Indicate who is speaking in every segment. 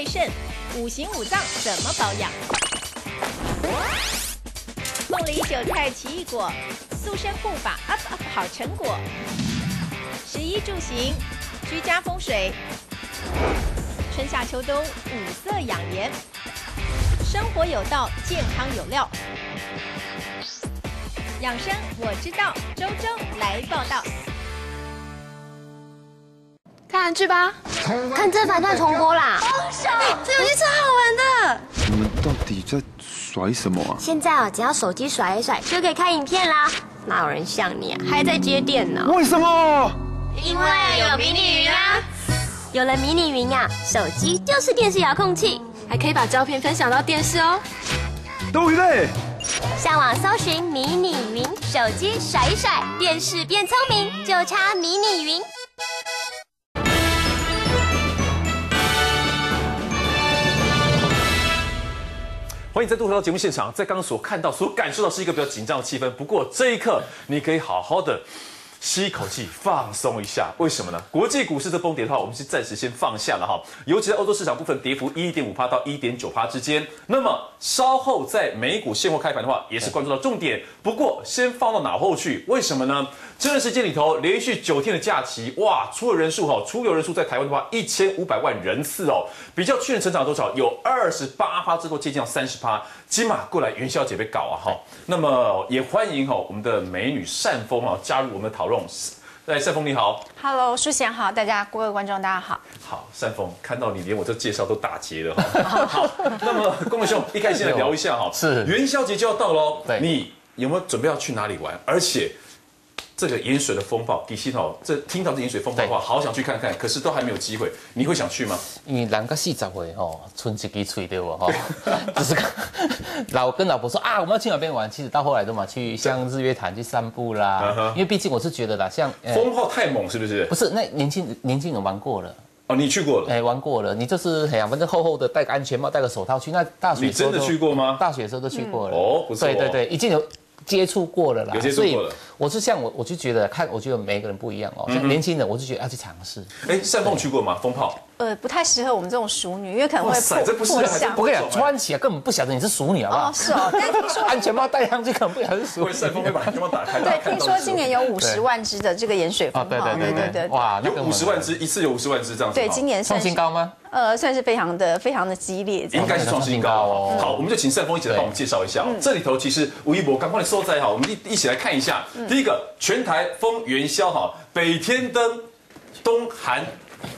Speaker 1: 倍肾，五行五脏怎么保养？凤梨韭菜奇异果，塑身护法 up up 好成果。食衣住行，居家风水，春夏秋冬五色养颜，生活有道，健康有料。养生我知道，周周来报道。
Speaker 2: 看韩剧吧，
Speaker 3: 看正反段重播啦。
Speaker 2: 这游戏超好玩的。
Speaker 4: 你们到底在甩什么啊？
Speaker 3: 现在啊，只要手机甩一甩就可以看影片啦。哪有人像你啊，还在接电脑？
Speaker 4: 为什么？
Speaker 3: 因为有迷你云啊。有了迷你云啊，手机就是电视遥控器，
Speaker 2: 还可以把照片分享到电视哦。
Speaker 4: 都一类。
Speaker 3: 上网搜寻迷你云，手机甩一甩，电视变聪明，就差迷你云。
Speaker 5: 欢迎再度回到节目现场，在刚刚所看到、所感受到是一个比较紧张的气氛。不过这一刻，你可以好好的吸一口气，放松一下。为什么呢？国际股市的崩跌的话，我们是暂时先放下了哈。尤其在欧洲市场部分，跌幅一点五帕到一点九帕之间。那么稍后在美股现货开盘的话，也是关注到重点。不过先放到脑后去，为什么呢？这段时间里头，连续九天的假期，哇，出游人数哈，出游人数在台湾的话，一千五百万人次哦，比较去年成长多少？有二十八趴之后，接近到三十趴。金马过来元宵节被搞啊哈，那么也欢迎哈我们的美女善丰啊加入我们的讨论。来，善峰你好
Speaker 6: ，Hello，舒贤好，大家各位观众大家好。
Speaker 5: 好，善峰看到你连我这介绍都打结了哈。好，那么公文兄一开始来 聊一下哈，
Speaker 7: 是
Speaker 5: 元宵节就要到喽，
Speaker 7: 对
Speaker 5: 你有没有准备要去哪里玩？而且。这个盐水的风暴，底西头，这听到这盐水风暴的话，好想去看看，可是都还没有机会。你会想去吗？
Speaker 7: 因为人个四十岁吼，春一支吹对不吼，就是老跟老婆说啊，我们要去哪边玩？其实到后来都嘛去像日月潭去散步啦。因为毕竟我是觉得啦，像
Speaker 5: 风暴太猛，是不是？
Speaker 7: 不是，那年轻年轻人玩过了。
Speaker 5: 哦，你去过了？
Speaker 7: 哎，玩过了。你就是哎呀，反正厚厚的戴个安全帽，戴个手套去。那大学
Speaker 5: 你真的去过吗？
Speaker 7: 大学时候都去过了。
Speaker 5: 哦，不错。
Speaker 7: 对对对，已经有。接触过了啦，
Speaker 5: 有接触过了。
Speaker 7: 我是像我，我就觉得看，我觉得每个人不一样哦。像年轻人，我就觉得要去尝试。
Speaker 5: 哎，善凤去过吗？风炮？
Speaker 6: 呃，不太适合我们这种熟女，因为可能会破相。
Speaker 7: 不会啊，穿起来根本不晓得你是熟女，好不好？
Speaker 6: 是哦，但听说
Speaker 7: 安全帽戴上去可能不晓得是熟女。
Speaker 5: 善凤会把安全帽打开。
Speaker 6: 对，听说今年有五十万只的这个盐水风炮。
Speaker 7: 对对对对
Speaker 5: 哇，有五十万只，一次有五十万只这样子。
Speaker 6: 对，今年
Speaker 7: 创新高吗？
Speaker 6: 呃，算是非常的非常的激烈，
Speaker 5: 应该是创新高哦。好，我们就请善峰一起来帮我们介绍一下。这里头其实吴一博刚帮你收在哈，我们一一起来看一下。第一个，全台风元宵哈，北天灯，东寒。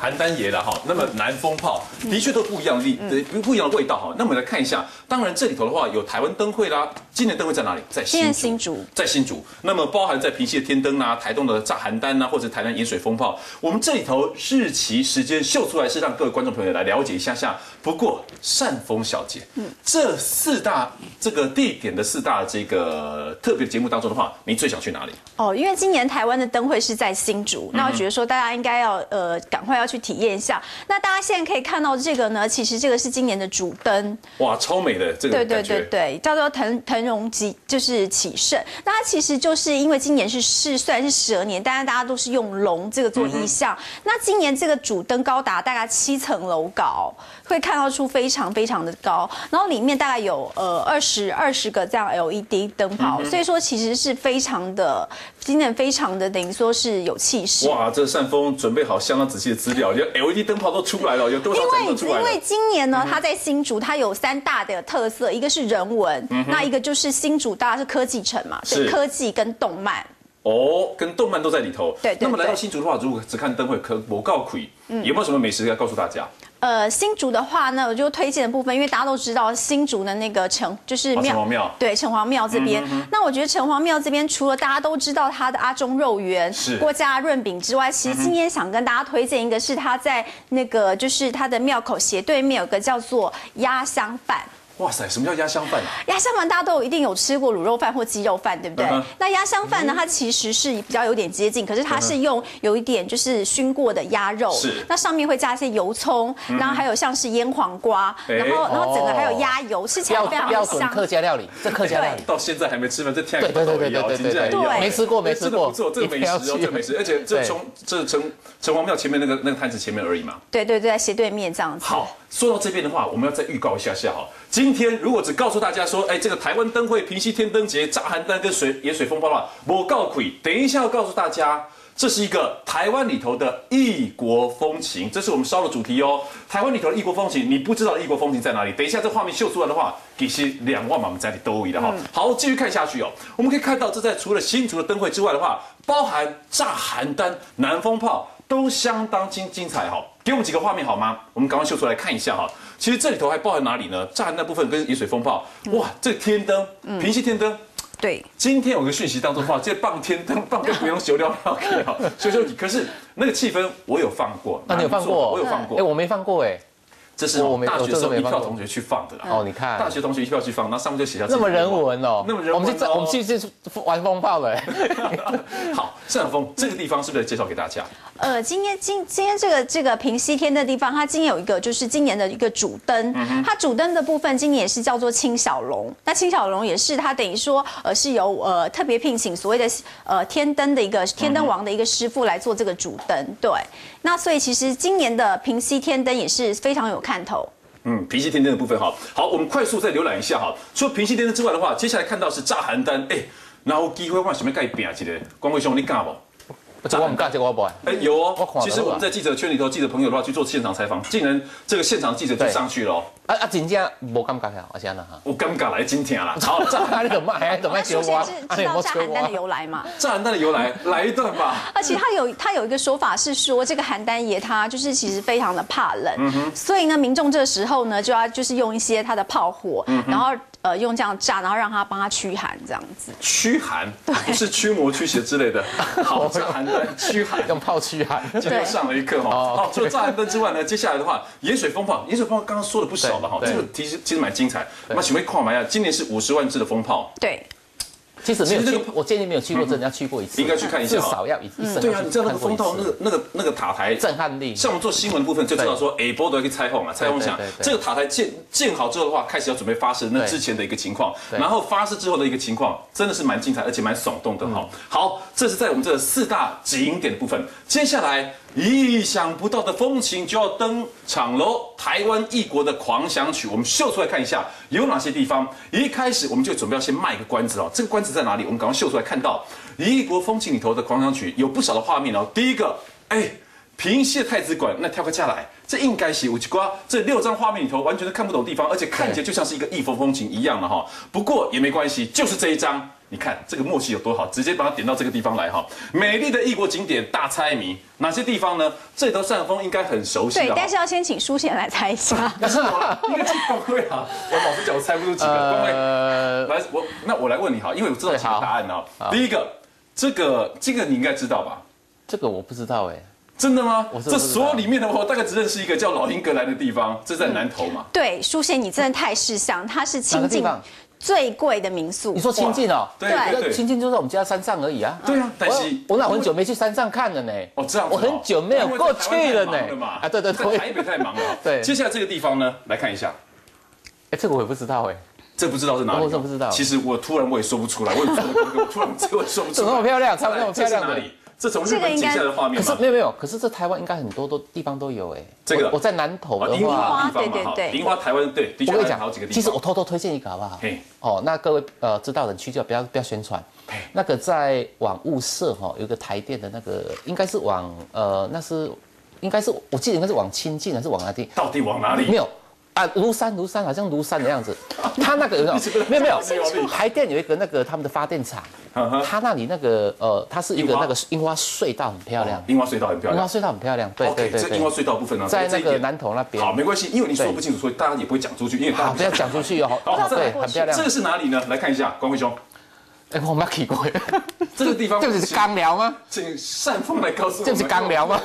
Speaker 5: 邯郸爷了哈，那么南风炮的确都不一样的，不一样的味道哈。那我们来看一下，当然这里头的话有台湾灯会啦，今年灯会在哪里？
Speaker 6: 在新竹，
Speaker 5: 在新竹。那么包含在平溪的天灯啊，台东的炸邯郸啊，或者台南盐水风炮，我们这里头日期时间秀出来是让各位观众朋友来了解一下下。不过善丰小姐，嗯，这四大这个地点的四大这个特别节目当中的话，你最想去哪里？
Speaker 6: 哦，因为今年台湾的灯会是在新竹，那我觉得说大家应该要呃赶快要去体验一下。那大家现在可以看到这个呢，其实这个是今年的主灯，
Speaker 5: 哇，超美的这个
Speaker 6: 对对对对，叫做腾腾荣吉，就是启盛。那它其实就是因为今年是是虽然是蛇年，但是大家都是用龙这个做意象。那今年这个主灯高达大概七层楼高，会看到出非常非常的高，然后里面大概有呃二十二十个这样 LED 灯泡，所以说其实是非常的。今年非常的等于说是有气势
Speaker 5: 哇！这扇风准备好相当仔细的资料，就 LED 灯泡都出来了，有多少灯都出来
Speaker 6: 了。因为因为今年呢，它在新竹，它有三大的特色，一个是人文，那一个就是新竹，大家是科技城嘛，是科技跟动漫。
Speaker 5: 哦，跟动漫都在里头。
Speaker 6: 对对。
Speaker 5: 那么来到新竹的话，如果只看灯会，可我告诉你，有没有什么美食要告诉大家？
Speaker 6: 呃，新竹的话，呢我就推荐的部分，因为大家都知道新竹的那个城就是
Speaker 5: 庙，庙
Speaker 6: 对城隍庙这边。那我觉得城隍庙这边除了大家都知道它的阿中肉圆、郭家润饼之外，其实今天想跟大家推荐一个，是它在那个就是它的庙口斜对面有个叫做鸭香饭。
Speaker 5: 哇塞，什么叫鸭香饭？
Speaker 6: 鸭香饭大家都有一定有吃过卤肉饭或鸡肉饭，对不对？那鸭香饭呢，它其实是比较有点接近，可是它是用有一点就是熏过的鸭肉。
Speaker 5: 是，
Speaker 6: 那上面会加一些油葱，然后还有像是腌黄瓜，然后然后整个还有鸭油，吃起来非常
Speaker 7: 非常。客家料理，这客家料理。
Speaker 5: 到现在还没吃饭，这天
Speaker 7: 还都比较精致。对，没吃过没吃过。
Speaker 5: 这个不错，这个没吃哦，这个没吃。而且这从这城城隍庙前面那个那个摊子前面而已嘛。
Speaker 6: 对对对，在斜对面这样子。
Speaker 5: 好，说到这边的话，我们要再预告一下下哈。今。今天如果只告诉大家说，哎，这个台湾灯会、平息天灯节、炸邯郸跟水野水风暴的话，我告鬼，等一下要告诉大家。这是一个台湾里头的异国风情，这是我们烧的主题哦。台湾里头的异国风情，你不知道的异国风情在哪里？等一下这画面秀出来的话，其实两万嘛，我们在里都一的哈。好，继续看下去哦。我们可以看到，这在除了新竹的灯会之外的话，包含炸邯郸、南风炮都相当精精彩哈。给我们几个画面好吗？我们赶快秀出来看一下哈。其实这里头还包含哪里呢？炸弹那部分跟雨水风暴，哇，这个天灯，平息天灯。
Speaker 6: 对，
Speaker 5: 今天有个讯息当中的话，这棒天灯 棒跟不用修料料可以好修修。可是那个气氛我有放过，
Speaker 7: 那，你有放过？
Speaker 5: 我有放过。
Speaker 7: 哎，我没放过哎。
Speaker 5: 这是
Speaker 7: 我们
Speaker 5: 大学时候一票同学去放的啦。
Speaker 7: 哦，你看，
Speaker 5: 大学同学一票去放，那上面就写下
Speaker 7: 那么人文哦，
Speaker 5: 那么人文哦
Speaker 7: 我们去我们去去玩风炮了。
Speaker 5: 好，盛阳峰这个地方是不是介绍给大家？
Speaker 6: 呃，今天今今天这个这个平西天的地方，它今年有一个就是今年的一个主灯，它主灯的部分今年也是叫做青小龙。那青小龙也是它等于说呃是由呃特别聘请所谓的呃天灯的一个天灯王的一个师傅来做这个主灯。对，那所以其实今年的平西天灯也是非常有看头。
Speaker 5: 嗯，平息天灯的部分哈，好，我们快速再浏览一下哈。除了平息天灯之外的话，接下来看到是炸邯郸，哎，然后机会换什么盖饼啊？记得光辉兄你干不？
Speaker 7: 这我不干，这我不。
Speaker 5: 哎，有哦其实我们在记者圈里头，记者朋友的话去做现场采访，竟然这个现场记者就上去了哦，
Speaker 7: 啊啊，真正无感觉呀，而且呢哈。
Speaker 5: 我尴尬来今天啦。好，炸
Speaker 7: 啊，你怎么还怎么
Speaker 6: 那
Speaker 7: 叫我？
Speaker 6: 知道炸邯郸的由来嘛？
Speaker 5: 炸邯郸的由来，来一段吧。
Speaker 6: 而且他有他有一个说法是说，这个邯郸爷他就是其实非常的怕冷，所以呢，民众这时候呢就要就是用一些他的炮火，然后呃用这样炸，然后让他帮他驱寒这样子。
Speaker 5: 驱寒，不是驱魔驱邪之类的。好，炸邯郸驱寒。
Speaker 7: 用炮驱寒。
Speaker 5: 今天上了一课哈。
Speaker 7: 哦
Speaker 5: 好，除了炸邯郸之外呢，接下来的话，盐水风炮，盐水风炮刚刚说了不少了哈，
Speaker 7: 对。
Speaker 5: 这个其实其实蛮精彩。那请问邝埋呀，今年是五十万支的风炮，
Speaker 6: 对，
Speaker 7: 其实没有
Speaker 5: 其实那
Speaker 7: 我建议没有去过，真的要去过一次，
Speaker 5: 应该去看一下
Speaker 7: 至少要一一生。
Speaker 5: 对啊，你知道那个风
Speaker 7: 看过一次。
Speaker 5: 炮那个那个那个塔台
Speaker 7: 震撼力，
Speaker 5: 像我们做新闻部分就知道说，哎，波都要去拆轰啊，拆轰响
Speaker 7: 对对。对。
Speaker 5: 这个塔台建建好之后的话，开始要准备发射那之前的一个情况，然后发射之后的一个情况，真的是蛮精彩，而且蛮耸动的哈。
Speaker 7: 嗯
Speaker 5: 好，这是在我们这四大景点的部分，接下来意想不到的风情就要登场喽！台湾异国的狂想曲，我们秀出来看一下有哪些地方。一开始我们就准备要先卖一个关子哦，这个关子在哪里？我们赶快秀出来看到异国风情里头的狂想曲有不少的画面哦。第一个，哎。平西的太子馆，那跳个下来，这应该是五吉瓜这六张画面里头完全是看不懂地方，而且看起来就像是一个异国风情一样的哈。不过也没关系，就是这一张，你看这个默契有多好，直接把它点到这个地方来哈。美丽的异国景点大猜谜，哪些地方呢？这头扇风应该很熟悉
Speaker 6: 对。但是要先请舒贤来猜一下。
Speaker 5: 但是我应该是光辉啊，我老实讲，我猜不出几个。光辉，
Speaker 7: 呃，
Speaker 5: 来，我那我来问你哈，因为我知道几个答案哈。第一个，这个这个你应该知道吧？
Speaker 7: 这个我不知道哎，
Speaker 5: 真的吗这所有里面的话，我大概只认识一个叫老英格兰的地方，这在南投嘛。
Speaker 6: 对，舒贤你真的太识相，它是
Speaker 7: 哪
Speaker 6: 清境
Speaker 7: 个地方？
Speaker 6: 最贵的民宿。
Speaker 7: 你说亲近哦？
Speaker 5: 对
Speaker 6: 对
Speaker 5: 对对，
Speaker 7: 亲近就在我们家山上而已啊。
Speaker 5: 对啊，但是
Speaker 7: 我我那很久没去山上看了呢。
Speaker 5: 哦这样
Speaker 7: 我很久没有过去了呢
Speaker 5: 嘛。
Speaker 7: 啊，对对
Speaker 5: 在
Speaker 7: 对。
Speaker 5: 台北太忙了。
Speaker 7: 对
Speaker 5: 接下来这个地方呢，来看一下，
Speaker 7: 哎，这个我也不知道哎。
Speaker 5: 这不知道是哪里？
Speaker 7: 我真不知道
Speaker 5: 其实我突然我也说不出来，我也做了功课，我突然这个我说不出来
Speaker 7: 怎么那
Speaker 5: 来。
Speaker 7: 么漂亮？差不多那么漂亮的。
Speaker 5: 这从日本剪下来的画面
Speaker 7: 可是？没有没有，可是这台湾应该很多都地方都有哎。
Speaker 5: 这个
Speaker 7: 我我在南投
Speaker 5: 哦，
Speaker 7: 的
Speaker 5: 樱花
Speaker 7: 话，
Speaker 5: 地方嘛，哈
Speaker 6: 对对对
Speaker 5: 樱花台湾对，
Speaker 7: 我跟你讲
Speaker 5: 好几个地方。
Speaker 7: 其实我偷偷推荐一个好不好
Speaker 5: 嘿？
Speaker 7: 哦，那各位呃知道的人去就不要不要宣传。那个在往物社哈有一个台电的那个，应该是往呃那是应该是我记得应该是往清境还是往哪里？
Speaker 5: 到底往哪里？
Speaker 7: 没有啊，庐山庐山好像庐山的样子。它那个 有没有没有没有台电有一个那个他们的发电厂，
Speaker 5: 嗯哼
Speaker 7: 它那里那个呃它是一个那个樱花隧道很漂亮
Speaker 5: 哦，樱花隧道很漂亮。
Speaker 7: 樱花隧道很漂亮，对对对
Speaker 5: 这樱花
Speaker 7: 对。
Speaker 5: 隧道部分呢，
Speaker 7: 在那个南投那边
Speaker 5: 好，没关系，因为你说不清楚，所以大家也不会讲出去，因为大家
Speaker 7: 好，不要讲出去哦。
Speaker 5: 好，
Speaker 7: 对，很漂亮
Speaker 5: 这。个是哪里呢？来看一下，光辉兄，
Speaker 7: 哎，我没有去过，
Speaker 5: 这个地方
Speaker 7: 这不是刚聊吗？
Speaker 5: 请善峰来告诉我们，
Speaker 7: 这不是刚聊吗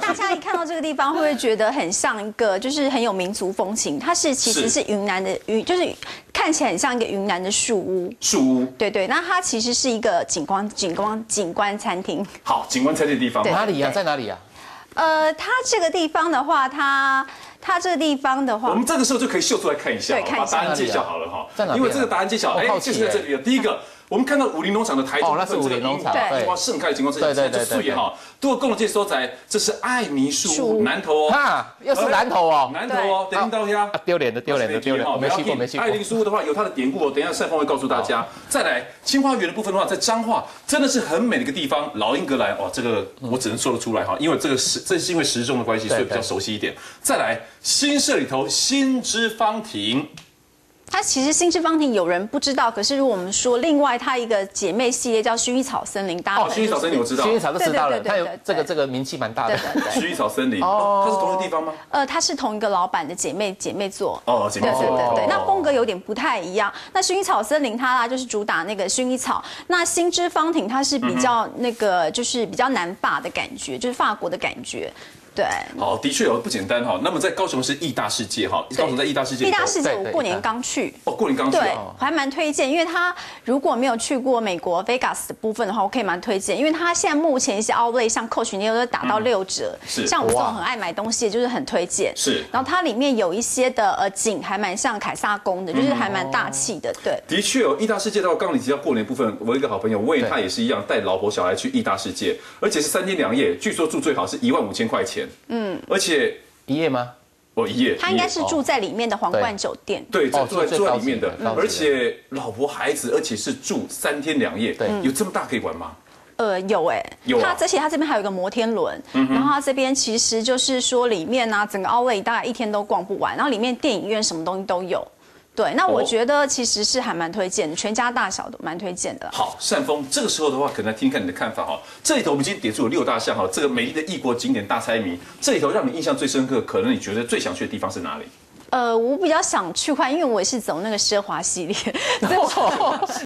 Speaker 6: 大。家一看到这个地方，会不会觉得很像一个，就是很有民族风情？它是其实
Speaker 5: 是
Speaker 6: 是云南的云，就是看起来很像一个云南的树屋。
Speaker 5: 树屋，
Speaker 6: 对对，那它其实是一个景观景观景观餐厅。
Speaker 5: 好，景观餐厅的地方，
Speaker 6: 对
Speaker 7: 哪里呀？
Speaker 6: 对
Speaker 7: 在哪里呀？
Speaker 6: 呃，它这个地方的话，它它这个地方的话
Speaker 5: 我
Speaker 6: 话
Speaker 5: 们，这个时候就可以秀出来看一下，
Speaker 6: 对看一下
Speaker 5: 把答案揭晓好了哈因为这个答案揭晓，哎，
Speaker 7: 我好奇
Speaker 5: 就是在这里了。第一个。我们看到武林农场的台中
Speaker 7: 哦那是武林农场
Speaker 6: 对
Speaker 5: 花，盛开的情况之下，
Speaker 7: 对对对
Speaker 5: 就素颜哈。多个共同界所在，这是艾米树南头哦，
Speaker 7: 哈，又是南头哦，
Speaker 5: 南头哦，等到呀
Speaker 7: 啊，。丢脸的，丢脸的，丢脸没去过，没去过
Speaker 5: 爱。林书屋的话有它的典故哦，等一下赛峰会告诉大家。再来清花园的部分的话，在彰化真的是很美的一个地方，老英格兰哦，这个我只能说得出来哈，因为这个时这是因为时钟的关系，所以比较
Speaker 7: 对对
Speaker 5: 熟悉一点。再来新社里头新之芳庭，
Speaker 6: 它其实新之方庭有人不知道，可是如果我们说另外它一个姐妹系列叫薰衣草森林，大家
Speaker 5: 哦，薰衣草森林我知道，
Speaker 7: 薰衣草都知道了，
Speaker 6: 对对对对
Speaker 7: 它有
Speaker 6: 对。
Speaker 7: 这个这个名气蛮大的。
Speaker 5: 薰衣草森林，哦，它是同一个地方吗？
Speaker 6: 呃，它是同一个老板的姐妹姐妹作
Speaker 5: 哦姐妹
Speaker 6: 对
Speaker 5: 作哦
Speaker 6: 对。对对，那风格有点不太一样。那薰衣草森林它啦就是主打那个薰衣草，那新之方庭它是比较那个就是比较南法的感觉，就是法国的感觉。对，
Speaker 5: 好，的确哦，不简单哈。那么在高雄是义大世界哈，高雄在义大世界里头，
Speaker 6: 意大世界我过年刚去。
Speaker 5: 哦，过年刚去
Speaker 6: 还蛮推荐，因为他如果没有去过美国 Vegas 的部分的话，我可以蛮推荐，因为他现在目前一些 outlet 像 Coach 那些都打到六折，
Speaker 5: 嗯是
Speaker 6: 像我这种很爱买东西，就是很推荐。
Speaker 5: 是
Speaker 6: 然后它里面有一些的呃景还蛮像凯撒宫的，就是还蛮大气的，对。
Speaker 5: 的确哦，义大世界的话，刚刚你提到过年部分，我有一个好朋友，我也他也是一样，带老婆小孩去义大世界，而且是三天两夜，据说住最好是一万五千块钱，嗯，而且
Speaker 7: 一夜吗？
Speaker 5: 哦一夜，
Speaker 6: 他应该是住在里面的皇冠酒店。
Speaker 5: 对，
Speaker 7: 哦
Speaker 5: 住在
Speaker 7: 住
Speaker 5: 在里面的。而且老婆孩子，而且是住三天两夜，
Speaker 7: 对。
Speaker 5: 有这么大可以玩吗？
Speaker 6: 呃，有哎、
Speaker 5: 有啊。嗯
Speaker 6: 它而且他这边还有一个摩天轮，嗯然后他这边其实就是说里面呢、整个 outlet 大概一天都逛不完，然后里面电影院什么东西都有。对，那我
Speaker 5: 哦
Speaker 6: 觉得其实是还蛮推荐的，全家大小都蛮推荐的。
Speaker 5: 好，善峰，这个时候的话，可能来听看你的看法哈。这里头我们今天点出了六大项哈，这个美丽的异国景点大猜谜，这里头让你印象最深刻，可能你觉得最想去的地方是哪里？
Speaker 6: 呃，我比较想去看，因为我也是走那个奢华系列，